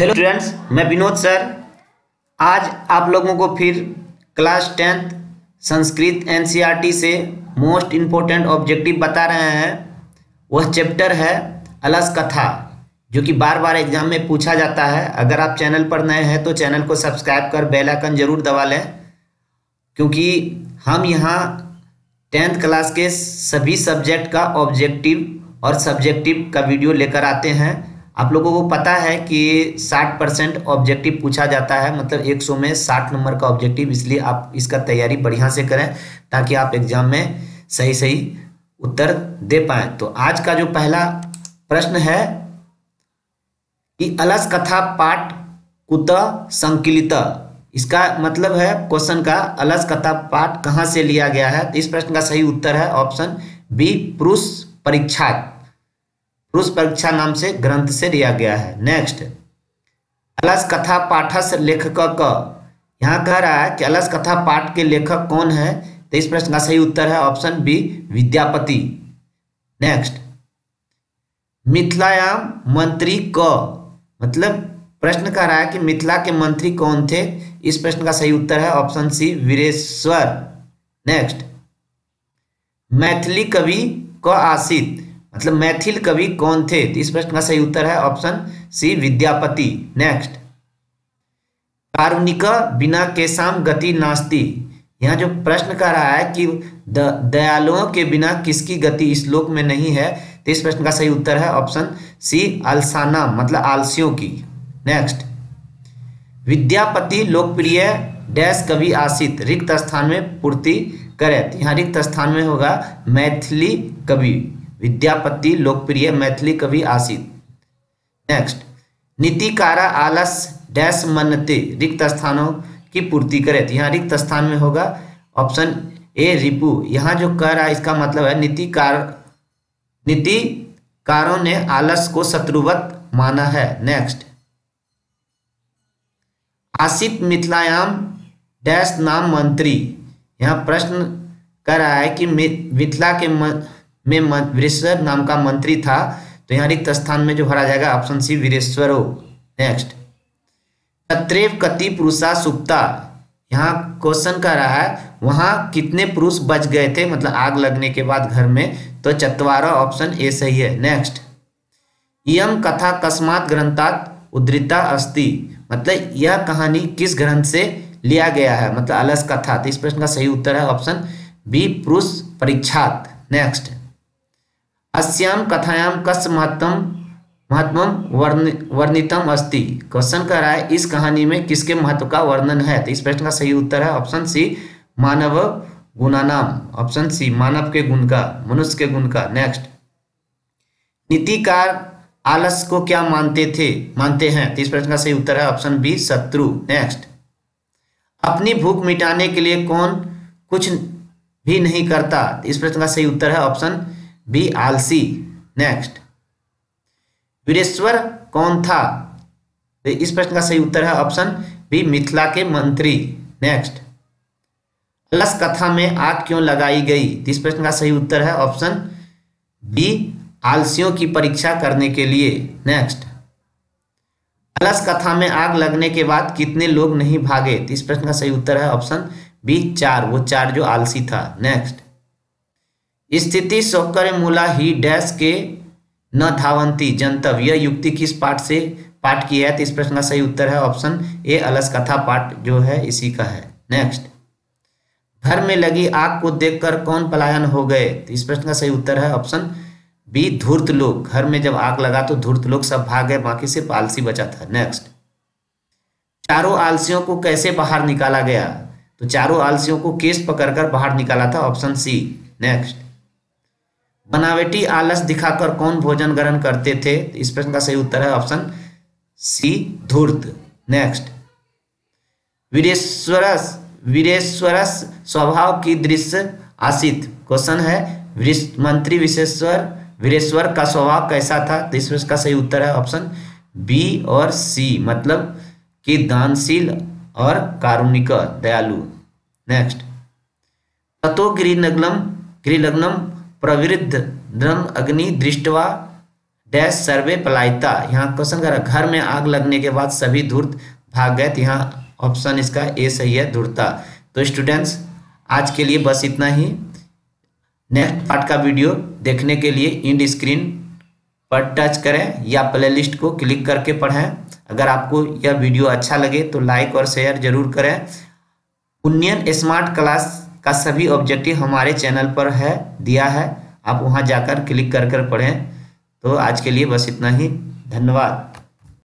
Hello students मैं Vinod sir. आज आप लोगों को फिर क्लास टेंथ संस्कृत एनसीईआरटी से मोस्ट इम्पोर्टेंट ऑब्जेक्टिव बता रहे हैं। वह चैप्टर है अलस कथा जो कि बार बार एग्ज़ाम में पूछा जाता है। अगर आप चैनल पर नए हैं तो चैनल को सब्सक्राइब कर बेल आइकन ज़रूर दबा लें। क्योंकि हम यहाँ टेंथ क्लास के सभी सब्जेक्ट का ऑब्जेक्टिव और सब्जेक्टिव का वीडियो लेकर आते हैं। आप लोगों को पता है कि 60 परसेंट ऑब्जेक्टिव पूछा जाता है मतलब 100 में 60 नंबर का ऑब्जेक्टिव इसलिए आप इसका तैयारी बढ़िया से करें, ताकि आप एग्ज़ाम में सही सही उत्तर दे पाए। तो आज का जो पहला प्रश्न है कि अलस कथा पाठ कुत संकलित। इसका मतलब है क्वेश्चन का अलस कथा पाठ कहाँ से लिया गया है? तो इस प्रश्न का सही उत्तर है ऑप्शन बी पुरुष परीक्षा पुरुष परीक्षा नाम से ग्रंथ से लिया गया है। नेक्स्ट अलस कथा पाठस लेखक क। यहाँ कह रहा है कि अलस कथा पाठ के लेखक कौन है? तो इस प्रश्न का सही उत्तर है ऑप्शन बी, विद्यापति। नेक्स्ट मिथिलायाम मंत्री क। मतलब प्रश्न कह रहा है कि मिथिला के मंत्री कौन थे? इस प्रश्न का सही उत्तर है option C, Vireshwar. Next Maithili कवि क आसित। मतलब मैथिल कवि कौन थे? तो इस प्रश्न का सही उत्तर है ऑप्शन सी, विद्यापति। नेक्स्ट कारुणिक बिना केसाम गति नास्ती। यहाँ जो प्रश्न कर रहा है कि दयालुओं के बिना किसकी गति इस लोक में नहीं है? तो इस प्रश्न का सही उत्तर है ऑप्शन सी अलसाना मतलब आलसियों की। नेक्स्ट विद्यापति लोकप्रिय डैश कवि आशित रिक्त स्थान में पूर्ति करे यहाँ रिक्त स्थान में होगा मैथिली कवि। विद्यापति लोकप्रिय मैथिली कवि आसित नेक्स्ट नीतिकारा आलस डैश मनते रिक्त स्थानों की पूर्ति करे। तो यहाँ रिक्त स्थान में होगा ऑप्शन ए रिपु। यहाँ जो कह रहा है इसका मतलब है नीतिकार नीतिकारों ने आलस को शत्रुवत माना है। नेक्स्ट आसित मिथिलायाम डैश नाम मंत्री। यहाँ प्रश्न कर रहा है कि मिथिला के मन, में वीरेश्वर नाम का मंत्री था तो यहाँ रिक्त स्थान में जो भरा जाएगा ऑप्शन सी वीरेश्वर। हो नेक्स्ट तत्रेव कति पुरुषा सुप्ता। यहाँ क्वेश्चन कर रहा है, वहाँ कितने पुरुष बच गए थे? मतलब आग लगने के बाद घर में तो चतवारा ऑप्शन ए सही है। नेक्स्ट यम कथा कस्मात ग्रंथात उद्धृता अस्ति। मतलब यह कहानी किस ग्रंथ से लिया गया है? मतलब अलस कथा। तो इस प्रश्न का सही उत्तर है ऑप्शन बी पुरुष परीक्षात। नेक्स्ट अस्याम कथायाम कस महत्तम महत्वम वर्ण, वर्णितम अस्ति? क्वेश्चन कर रहा है, इस कहानी में किसके महत्व का वर्णन है? तो इस प्रश्न का सही उत्तर है ऑप्शन सी मानव गुणानाम। ऑप्शन सी मानव के गुण का, मनुष्य के गुण का। नेक्स्ट नीतिकार आलस को क्या मानते थे? मानते हैं तो इस प्रश्न का सही उत्तर है ऑप्शन बी शत्रु। नेक्स्ट अपनी भूख मिटाने के लिए कौन कुछ भी नहीं करता? तो इस प्रश्न का सही उत्तर है ऑप्शन बी आलसी नेक्स्ट वीरेश्वर कौन था? तो इस प्रश्न का सही उत्तर है ऑप्शन बी, मिथिला के मंत्री। नेक्स्ट अलस कथा में आग क्यों लगाई गई? तो इस प्रश्न का सही उत्तर है ऑप्शन बी, आलसियों की परीक्षा करने के लिए। नेक्स्ट अलस कथा में आग लगने के बाद कितने लोग नहीं भागे? तो इस प्रश्न का सही उत्तर है ऑप्शन बी, चार। वो चार जो आलसी था। नेक्स्ट स्थिति सौकर मूला ही डैश के न धावंती। जनतव यह युक्ति किस पाठ से पाठ की है? तो इस प्रश्न का सही उत्तर है ऑप्शन ए, अलस कथा पाठ जो है, इसी का है। नेक्स्ट घर में लगी आग को देखकर कौन पलायन हो गए? तो इस प्रश्न का सही उत्तर है ऑप्शन बी, धूर्त लोग। घर में जब आग लगा तो धूर्त लोग सब भाग गए बाकी सिर्फ़ आलसी बचा था। नेक्स्ट चारों आलसियों को कैसे बाहर निकाला गया? तो चारों आलसियों को केस पकड़कर बाहर निकाला था ऑप्शन सी। नेक्स्ट बनावटी आलस दिखाकर कौन भोजन ग्रहण करते थे? इस प्रश्न का सही उत्तर है ऑप्शन सी, धूर्त। नेक्स्ट वीरेश्वरस वीरेश्वरस स्वभाव की दृश्य आसित। क्वेश्चन है मंत्री विशेश्वर, वीरेश्वर का स्वभाव कैसा था? तो इस प्रश्न का सही उत्तर है ऑप्शन बी और सी मतलब कि दानशील और कारुणिक, दयालु। नेक्स्ट ततो गिरिनग्नम गिरिलग्नम प्रवृद्ध द्रम अग्नि दृष्टवा डैश सर्वे पलायता। यहाँ क्वेश्चन करा घर में आग लगने के बाद सभी धूर्त भाग गए तो यहाँ ऑप्शन इसका ए सही है धूर्ता तो स्टूडेंट्स आज के लिए बस इतना ही। नेक्स्ट पार्ट का वीडियो देखने के लिए इंड स्क्रीन पर टच करें या प्लेलिस्ट को क्लिक करके पढ़ें। अगर आपको यह वीडियो अच्छा लगे तो लाइक और शेयर ज़रूर करें। उन्नियन स्मार्ट क्लास का सभी ऑब्जेक्टिव हमारे चैनल पर है, दिया है। आप वहाँ जाकर क्लिक कर कर पढ़ें। तो आज के लिए बस इतना ही। धन्यवाद।